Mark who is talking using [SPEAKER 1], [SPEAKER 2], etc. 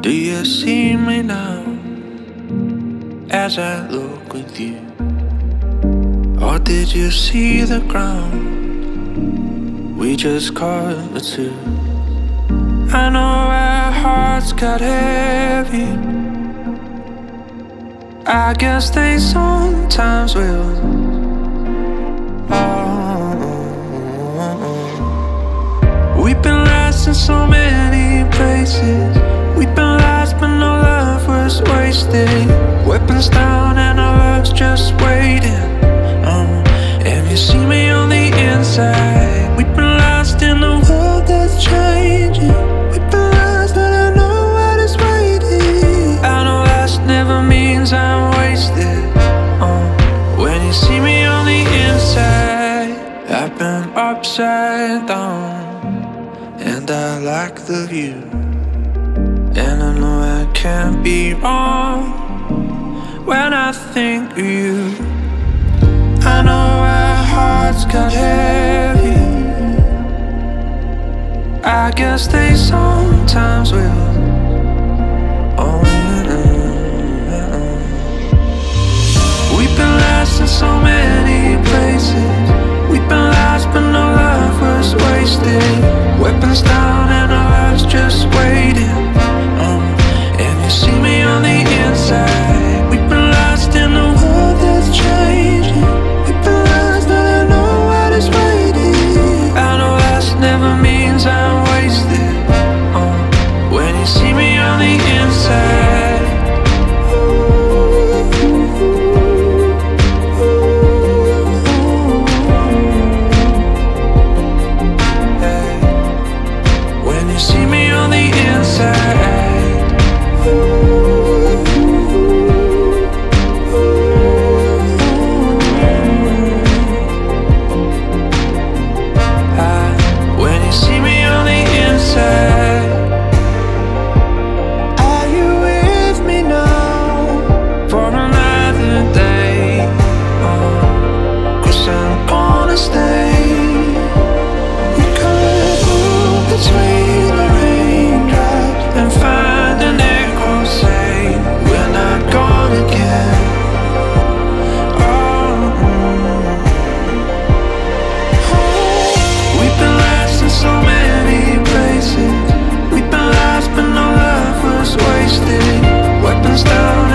[SPEAKER 1] Do you see me now as I look with you? Or did you see the ground? We just caught the two. I know our hearts got heavy. I guess they sometimes will. Oh, we've been lost in so many places. We've been lost, but no love was wasted. Weapons down, and our love's just waiting. Um, and you see me on the inside. We've been lost in a world that's changing. We've been lost, but I know what is waiting. I know lost never means I'm wasted. Oh, when you see me on the inside, I've been upside down, and I like the view. And I know I can't be wrong when I think of you. I know our hearts got heavy. I guess they sometimes will. Oh, yeah. We've been lost in so many places. We've been lost, but no love was wasted. Weapons down. never mean wasted, weapons down.